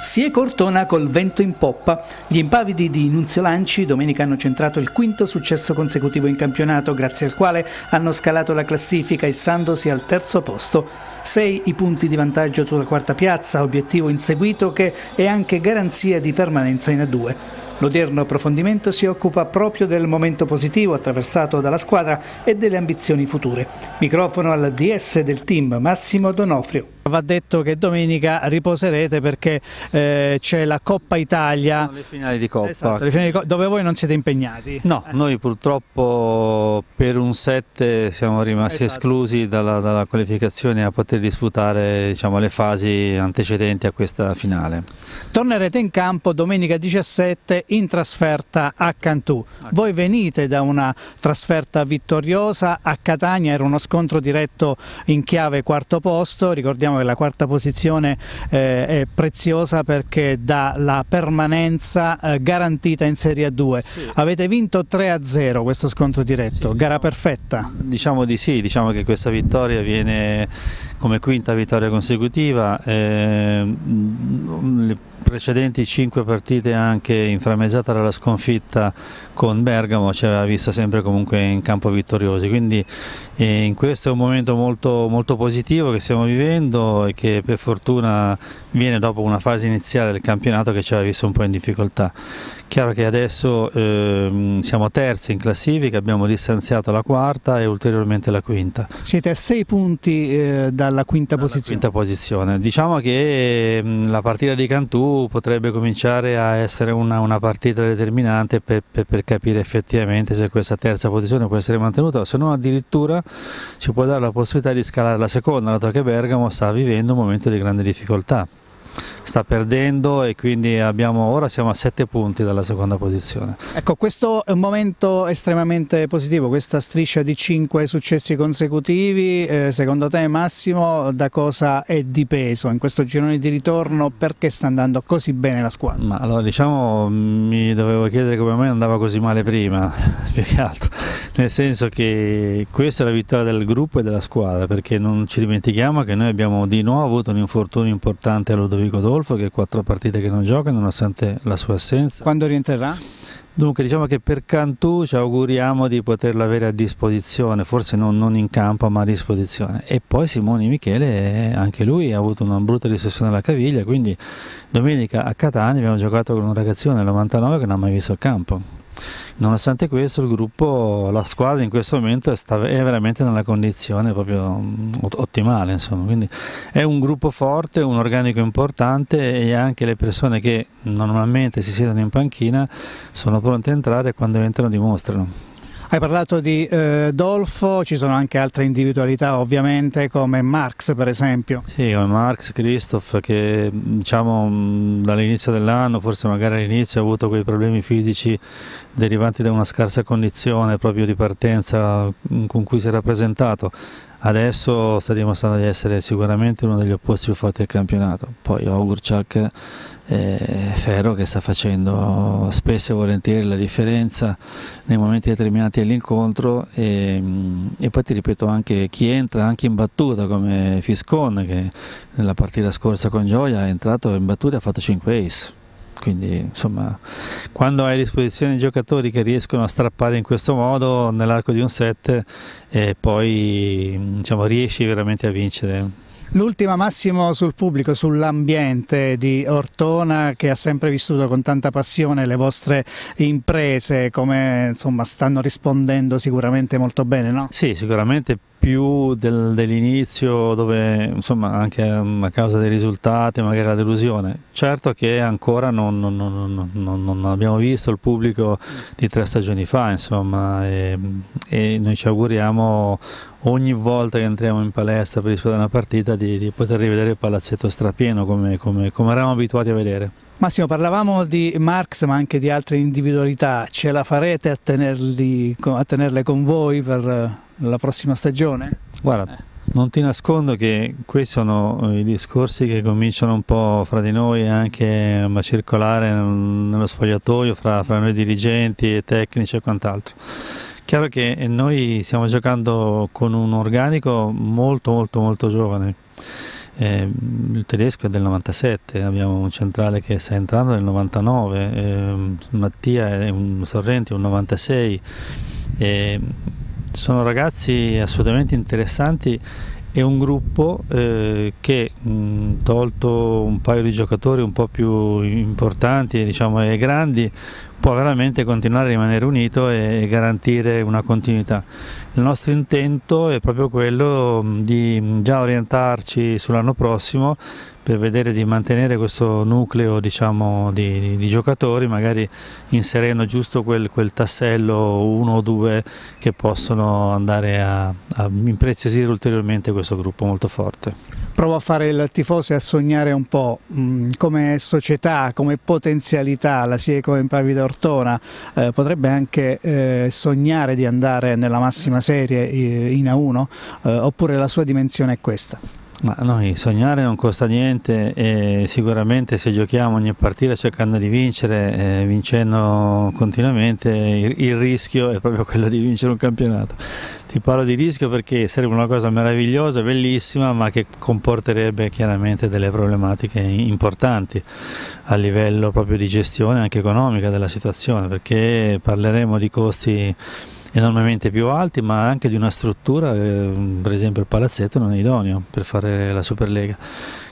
Si è Cortona col vento in poppa. Gli impavidi di Nunzio Lanci domenica hanno centrato il quinto successo consecutivo in campionato, grazie al quale hanno scalato la classifica issandosi al terzo posto. Sei i punti di vantaggio sulla quarta piazza, obiettivo inseguito che è anche garanzia di permanenza in A2. L'odierno approfondimento si occupa proprio del momento positivo attraversato dalla squadra e delle ambizioni future. Microfono al DS del team Massimo Donofrio. Va detto che domenica riposerete perché eh, c'è la Coppa Italia. Le finali di Coppa. Esatto, finali di Coppa, dove voi non siete impegnati. No, noi purtroppo per un 7 siamo rimasti Esatto. esclusi dalla, dalla qualificazione a poter disputare diciamo, le fasi antecedenti a questa finale. Tornerete in campo domenica 17 in trasferta a Cantù. Voi venite da una trasferta vittoriosa a Catania, era uno scontro diretto in chiave quarto posto, ricordiamo che la quarta posizione eh, è preziosa perché dà la permanenza eh, garantita in Serie A2. Avete vinto 3-0 questo scontro diretto, Sì, gara diciamo- perfetta. Diciamo di sì, diciamo che questa vittoria viene come quinta vittoria consecutiva. ehm, le precedenti cinque partite anche inframmezzata dalla sconfitta con Bergamo ci aveva vista sempre comunque in campo vittoriosi, quindi eh, in questo è un momento molto, molto positivo che stiamo vivendo e che per fortuna viene dopo una fase iniziale del campionato che ci aveva visto un po' in difficoltà. Chiaro che adesso ehm, siamo terzi in classifica, abbiamo distanziato la quarta e ulteriormente la quinta. Siete a 6 punti eh, dalla quinta Dalla posizione. quinta posizione. Diciamo che ehm, la partita di Cantù potrebbe cominciare a essere una, una partita determinante per, per- per capire effettivamente se questa terza posizione può essere mantenuta o se no addirittura ci può dare la possibilità di scalare la seconda, dato che Bergamo sta vivendo un momento di grande difficoltà. Sta perdendo e quindi abbiamo, ora siamo a sette punti dalla seconda posizione. Ecco, questo è un momento estremamente positivo, questa striscia di cinque successi consecutivi, eh, secondo te Massimo da cosa è dipeso in questo girone di ritorno? Perché sta andando così bene la squadra? Ma allora diciamo mi dovevo chiedere come mai andava così male prima, più che altro, nel senso che questa è la vittoria del gruppo e della squadra, perché non ci dimentichiamo che noi abbiamo di nuovo avuto un infortunio importante a Ludovico Dolfo, che quattro partite che non gioca nonostante la sua assenza. Quando rientrerà? Dunque diciamo che per Cantù ci auguriamo di poterlo avere a disposizione, forse non, non in campo ma a disposizione. E poi Simone Michele, anche lui ha avuto una brutta recessione alla caviglia, quindi domenica a Catania abbiamo giocato con un ragazzino nel 99 che non ha mai visto il campo. Nonostante questo il gruppo, la squadra in questo momento è, sta- è veramente nella condizione proprio mm, ot- ottimale, insomma. quindi è un gruppo forte, un organico importante e anche le persone che normalmente si siedono in panchina sono pronte a entrare e quando entrano dimostrano. Hai parlato di eh, Dolfo, ci sono anche altre individualità ovviamente come Marx per esempio. Sì, come Marx, Christoph che diciamo dall'inizio dell'anno, forse magari all'inizio ha avuto quei problemi fisici derivanti da una scarsa condizione proprio di partenza con cui si era presentato. Adesso sta dimostrando di essere sicuramente uno degli opposti più forti del campionato. Poi Ogurchak e Ferro che sta facendo spesso e volentieri la differenza nei momenti determinati dell'incontro e, e poi ti ripeto anche chi entra anche in battuta come Fiscon che nella partita scorsa con Gioia è entrato in battuta e ha fatto 5 ace quindi insomma quando hai a disposizione giocatori che riescono a strappare in questo modo nell'arco di un set e poi diciamo, riesci veramente a vincere L'ultima Massimo sul pubblico, sull'ambiente di Ortona che ha sempre vissuto con tanta passione le vostre imprese, come insomma stanno rispondendo sicuramente molto bene, no? Sì, sicuramente più del- dell'inizio dove insomma anche um, a causa dei risultati magari la delusione certo che ancora non, non- non- non- non abbiamo visto il pubblico di tre stagioni fa insomma e, e noi ci auguriamo ogni volta che entriamo in palestra per disputere una partita di, di poter rivedere il palazzetto strapieno come, come- come eravamo abituati a vedere Massimo, parlavamo di Marx ma anche di altre individualità, ce la farete a, tenerli, a tenerle con voi per eh, la prossima stagione? Guarda, Non ti nascondo che questi sono i discorsi che cominciano un po' fra di noi anche a circolare nello sfogliatoio fra, fra noi dirigenti e tecnici e quant'altro. Chiaro che noi stiamo giocando con un organico molto molto molto giovane. Eh, il tedesco è del 97, abbiamo un centrale che sta entrando nel 99, eh, Mattia è un Sorrenti un 96. Eh, sono ragazzi assolutamente interessanti e un gruppo eh, che mh, tolto un paio di giocatori un po' più importanti diciamo, e grandi può veramente continuare a rimanere unito e garantire una continuità. Il nostro intento è proprio quello di già orientarci sull'anno prossimo per vedere di mantenere questo nucleo diciamo, di, di, giocatori, magari inserendo giusto quel, quel, tassello uno o due che possono andare a, a impreziosire ulteriormente questo gruppo molto forte provo a fare il tifoso e a sognare un po' mm, come società, come potenzialità, la Sieco Impavida Ortona eh, potrebbe anche eh, sognare di andare nella massima serie eh, in A1 eh, oppure la sua dimensione è questa? Ma noi sognare non costa niente e sicuramente se giochiamo ogni partita cercando di vincere, eh, vincendo continuamente, il, il, rischio è proprio quello di vincere un campionato. Ti parlo di rischio perché sarebbe una cosa meravigliosa, bellissima, ma che comporterebbe chiaramente delle problematiche importanti a livello proprio di gestione anche economica della situazione, perché parleremo di costi enormemente più alti ma anche di una struttura eh, per esempio il palazzetto non è idoneo per fare la Superlega.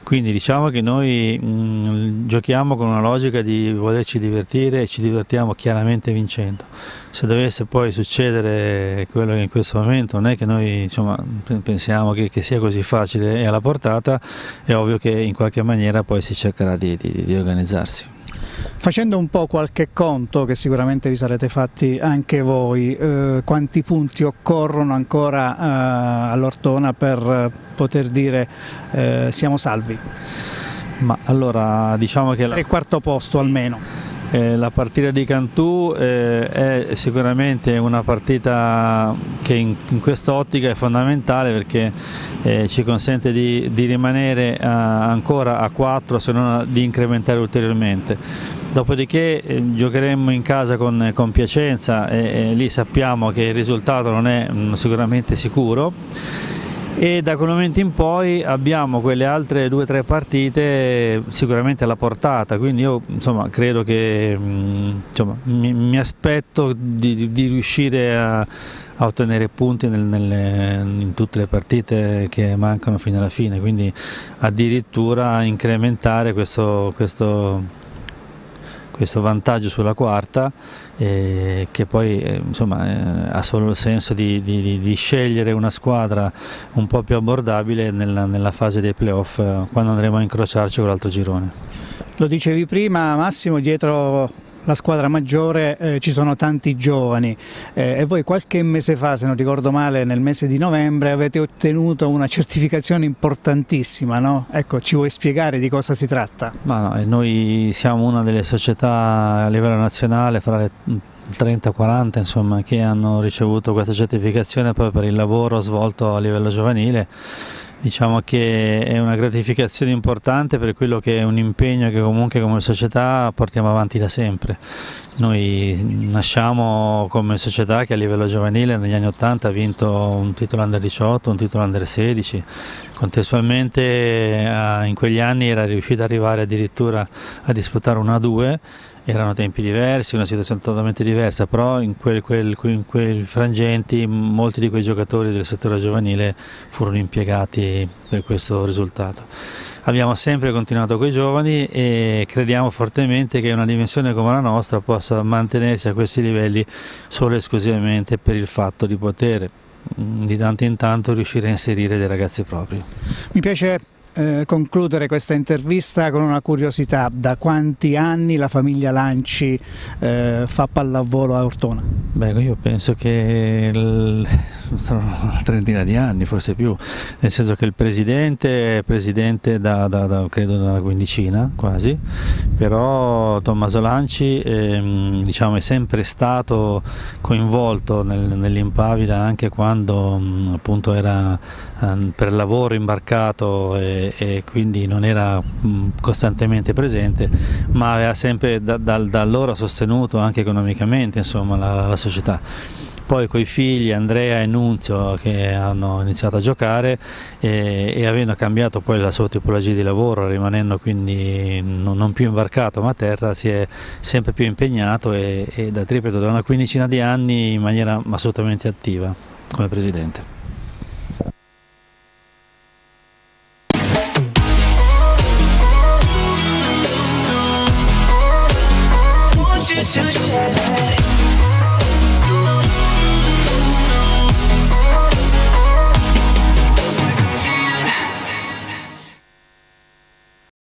Quindi diciamo che noi mh, mm, giochiamo con una logica di volerci divertire e ci divertiamo chiaramente vincendo. Se dovesse poi succedere quello che in questo momento non è che noi insomma, pensiamo che, che, sia così facile e alla portata è ovvio che in qualche maniera poi si cercherà di, di, di organizzarsi Facendo un po' qualche conto, che sicuramente vi sarete fatti anche voi, eh, quanti punti occorrono ancora eh, all'Ortona per poter dire eh, siamo salvi? Ma allora diciamo che... La... Il quarto posto almeno. Eh, la partita di Cantù eh, è sicuramente una partita che in, in quest'ottica è fondamentale perché eh, ci consente di, di rimanere ancora a 4 se non di incrementare ulteriormente. Dopodiché eh, giocheremo in casa con, con Piacenza e, e lì sappiamo che il risultato non è mh, mm, sicuramente sicuro e da quel momento in poi abbiamo quelle altre due o tre partite sicuramente alla portata, quindi io insomma, credo che mm, insomma, mi, mi, aspetto di, di riuscire a, a, ottenere punti nel, nelle, in tutte le partite che mancano fino alla fine, quindi addirittura incrementare questo, questo questo vantaggio sulla quarta eh, che poi eh, insomma, eh, ha solo il senso di, di, di, scegliere una squadra un po' più abbordabile nella, nella fase dei playoff eh, quando andremo a incrociarci con l'altro girone. Lo dicevi prima Massimo, dietro la squadra maggiore eh, ci sono tanti giovani eh, e voi qualche mese fa, se non ricordo male, nel mese di novembre avete ottenuto una certificazione importantissima, no? Ecco, ci vuoi spiegare di cosa si tratta? No, noi siamo una delle società a livello nazionale fra le 30-40 insomma, che hanno ricevuto questa certificazione proprio per il lavoro svolto a livello giovanile diciamo che è una gratificazione importante per quello che è un impegno che comunque come società portiamo avanti da sempre. Noi nasciamo come società che a livello giovanile negli anni 80 ha vinto un titolo under 18, un titolo under 16, contestualmente eh, in quegli anni era riuscito ad arrivare addirittura a disputare una 2 erano tempi diversi, una situazione totalmente diversa, però in quei frangenti molti di quei giocatori del settore giovanile furono impiegati per questo risultato. Abbiamo sempre continuato con i giovani e crediamo fortemente che una dimensione come la nostra possa mantenersi a questi livelli solo e esclusivamente per il fatto di poter mm, di tanto in tanto riuscire a inserire dei ragazzi propri. Mi piace eh, concludere questa intervista con una curiosità. Da quanti anni la famiglia Lanci eh, fa pallavolo a Ortona? Beh, io penso che il... sono una trentina di anni, forse più, nel senso che il presidente è presidente da, da, da credo da una quindicina quasi, però Tommaso Lanci eh, diciamo, è sempre stato coinvolto nel, nell'Impavida anche quando mh, appunto era eh, per lavoro imbarcato e, e quindi non era mh, costantemente presente, ma aveva sempre da, da, da allora sostenuto anche economicamente insomma, la, la società poi coi figli Andrea e Nunzio che hanno iniziato a giocare e, e, avendo cambiato poi la sua tipologia di lavoro, rimanendo quindi non, non più imbarcato ma a terra, si è sempre più impegnato e, e da, ripeto, da una quindicina di anni in maniera assolutamente attiva come presidente. 这些。